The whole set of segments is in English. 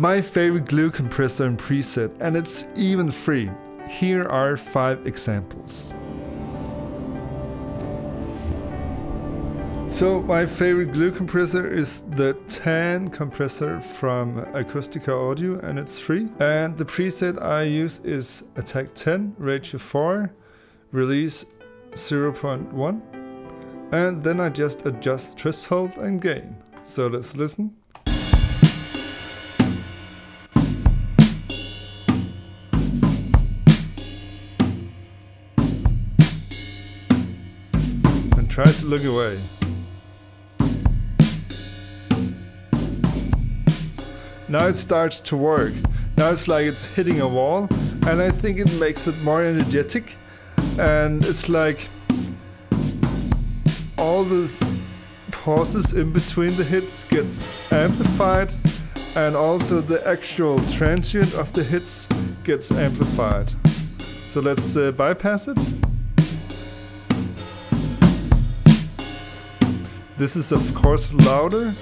My favorite glue compressor and preset, and it's even free. Here are five examples. So my favorite glue compressor is the Tan compressor from Acustica Audio and it's free. And the preset I use is Attack 10, Ratio 4, Release 0.1. And then I just adjust threshold and gain. So let's listen. To look away. Now it starts to work. Now it's like it's hitting a wall, and I think it makes it more energetic. And it's like all these pauses in between the hits gets amplified, and also the actual transient of the hits gets amplified. So let's uh, bypass it. This is of course louder,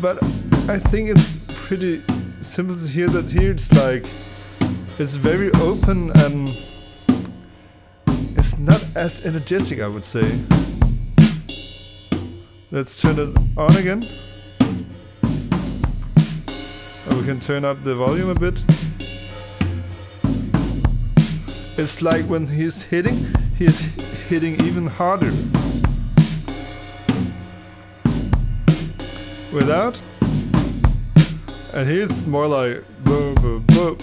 but I think it's pretty simple to hear that here it's like it's very open and it's not as energetic I would say. Let's turn it on again. And we can turn up the volume a bit. It's like when he's hitting, he's hitting even harder. Without and he's more like boom, boom, boom.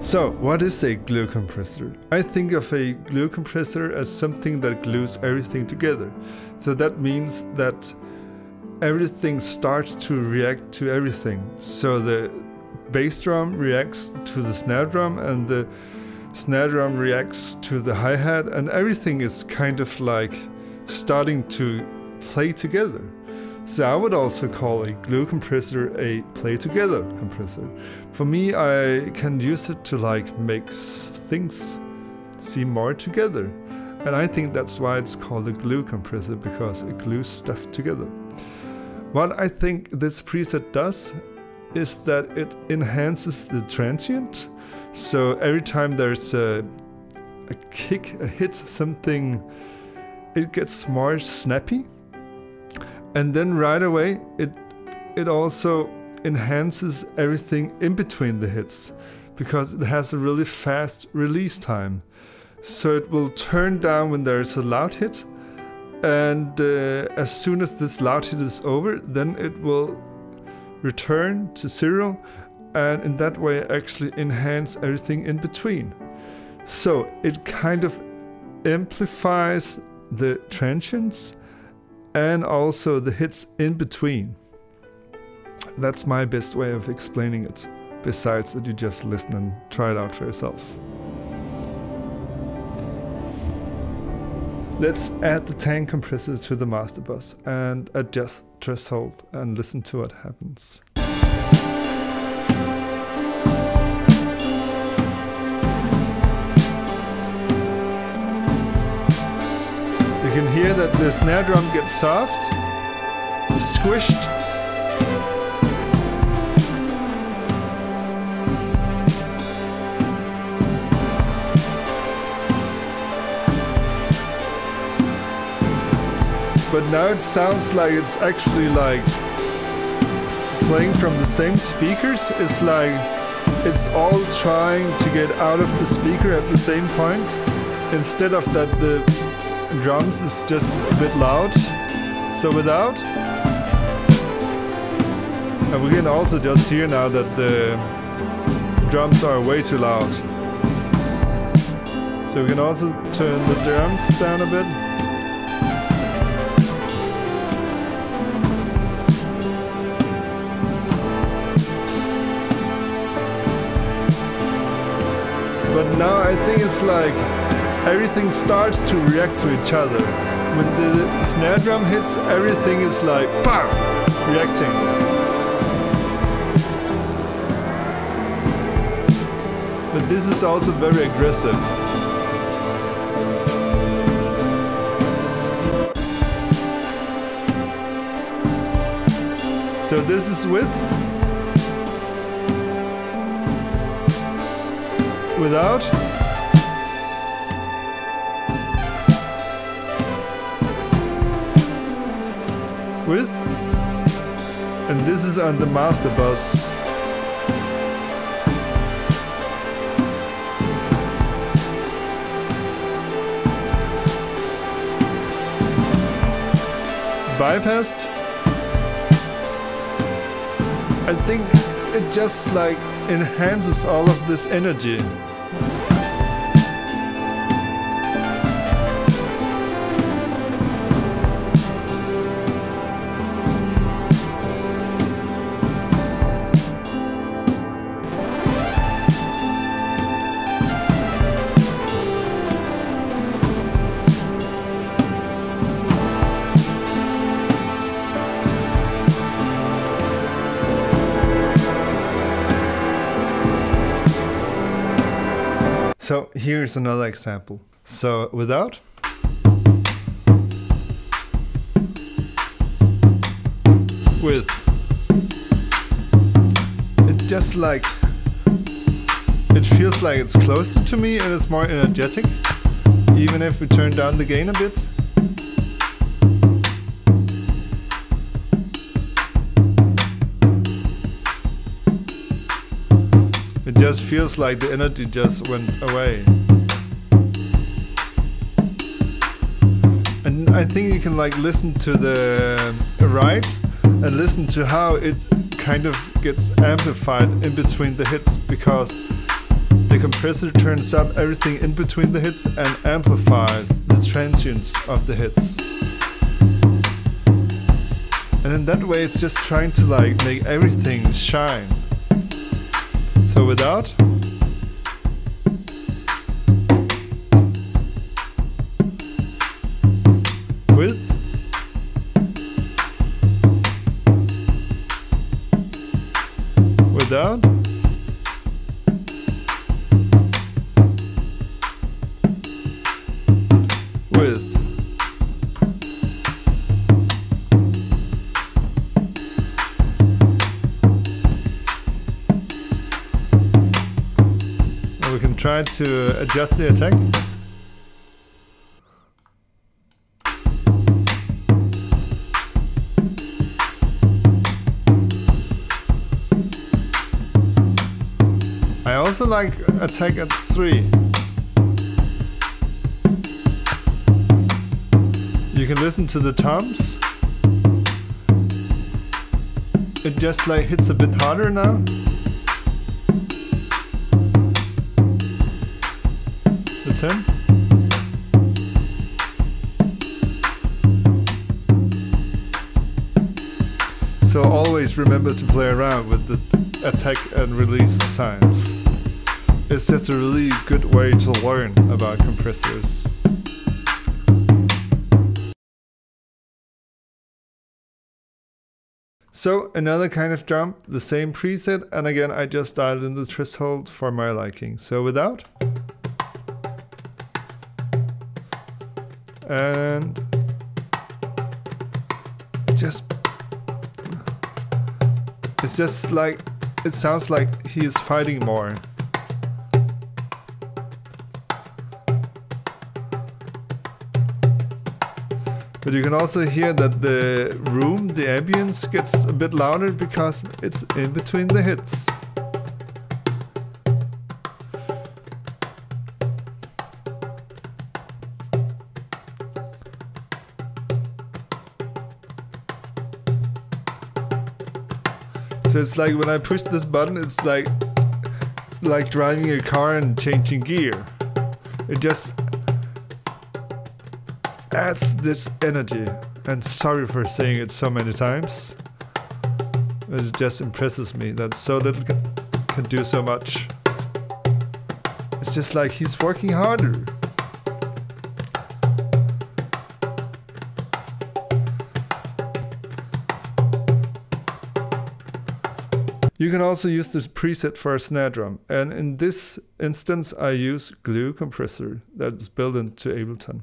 So, what is a glue compressor? I think of a glue compressor as something that glues everything together. So that means that everything starts to react to everything. So the bass drum reacts to the snare drum and the snare drum reacts to the hi-hat and everything is kind of like starting to play together. So I would also call a glue compressor a play together compressor. For me, I can use it to like make things seem more together. And I think that's why it's called a glue compressor because it glues stuff together. What I think this preset does is that it enhances the transient. So every time there's a, a kick, a hit, something it gets more snappy. And then right away it it also enhances everything in between the hits because it has a really fast release time. So it will turn down when there's a loud hit and uh, as soon as this loud hit is over then it will return to zero and in that way actually enhance everything in between so it kind of amplifies the transients and also the hits in between. That's my best way of explaining it, besides that you just listen and try it out for yourself. Let's add the Tan compressors to the master bus and adjust threshold and listen to what happens. Can hear that the snare drum gets soft, squished. But now it sounds like it's actually like playing from the same speakers. It's like it's all trying to get out of the speaker at the same point instead of that the drums is just a bit loud. So without. And we can also just hear now that the drums are way too loud. So we can also turn the drums down a bit. But now I think it's like everything starts to react to each other. When the snare drum hits, everything is like BAM! Reacting. But this is also very aggressive. So this is with, without, with, and this is on the master bus. bypassed. I think it just like enhances all of this energy. So here's another example. So without. With. It just like. It feels like it's closer to me and it's more energetic. Even if we turn down the gain a bit. It just feels like the energy just went away. And I think you can like listen to the right and listen to how it kind of gets amplified in between the hits because the compressor turns up everything in between the hits and amplifies the transients of the hits. And in that way it's just trying to like make everything shine. Without. To adjust the attack. I also like attack at 3. You can listen to the toms. It just like hits a bit harder now. The 10. So always remember to play around with the attack and release times. It's just a really good way to learn about compressors. So another kind of jump, the same preset, and again I just dialed in the threshold for my liking. So without. And just it's just like it sounds like he is fighting more. But you can also hear that the room, the ambience gets a bit louder because it's in between the hits. So it's like when I push this button, it's like like driving a car and changing gear. It just adds this energy. And sorry for saying it so many times. It just impresses me that so little can, can do so much. It's just like he's working harder. You can also use this preset for a snare drum, and in this instance I use Glue Compressor that is built into Ableton.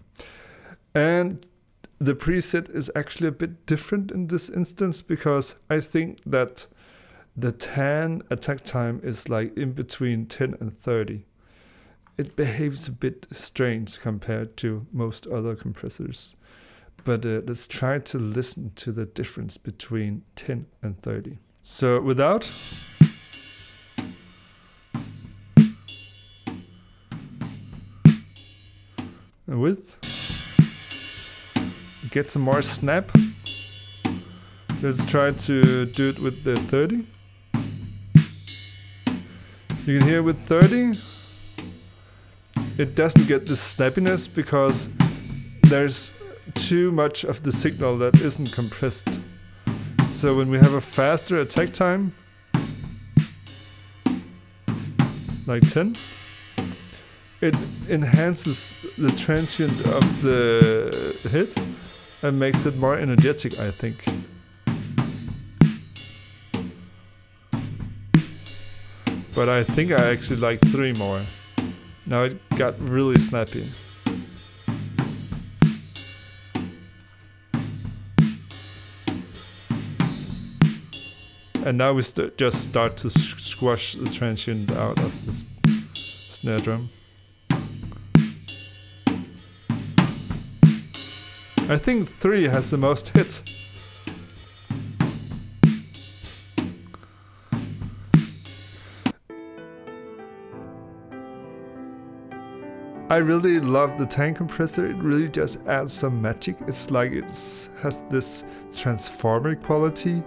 And the preset is actually a bit different in this instance because I think that the Tan attack time is like in between 10 and 30. It behaves a bit strange compared to most other compressors. But uh, let's try to listen to the difference between 10 and 30. So without with get some more snap. Let's try to do it with the 30 you can hear with 30 it doesn't get the snappiness because there's too much of the signal that isn't compressed so when we have a faster attack time like 10 it enhances the transient of the hit and makes it more energetic, I think. But I think I actually like three more. Now it got really snappy. And now we st just start to squash the transient out of this snare drum. I think 3 has the most hits. I really love the Tan compressor, it really just adds some magic. It's like it has this transformer quality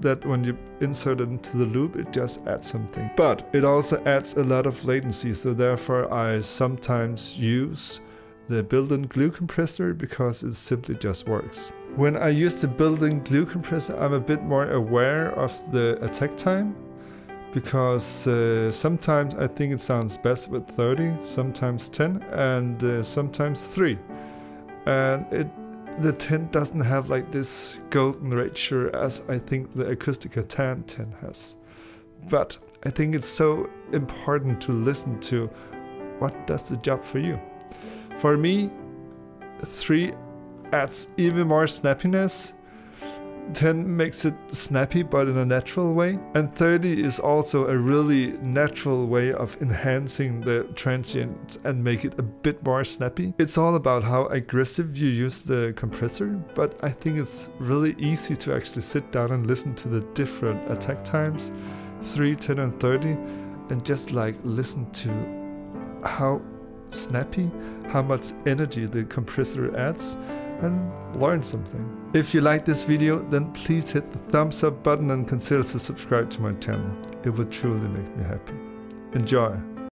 that when you insert it into the loop, it just adds something. But it also adds a lot of latency, so therefore I sometimes use the built-in glue compressor because it simply just works. When I use the built-in glue compressor, I'm a bit more aware of the attack time because uh, sometimes I think it sounds best with 30, sometimes 10, and uh, sometimes 3. And it the 10 doesn't have like this golden ratio as I think the Acustica Tan 10 has. But I think it's so important to listen to what does the job for you. For me, 3 adds even more snappiness. 10 makes it snappy but in a natural way. And 30 is also a really natural way of enhancing the transient and make it a bit more snappy. It's all about how aggressive you use the compressor, but I think it's really easy to actually sit down and listen to the different attack times 3, 10 and 30 and just like listen to how snappy, how much energy the compressor adds, and learn something. If you like this video, then please hit the thumbs up button and consider to subscribe to my channel. It would truly make me happy. Enjoy!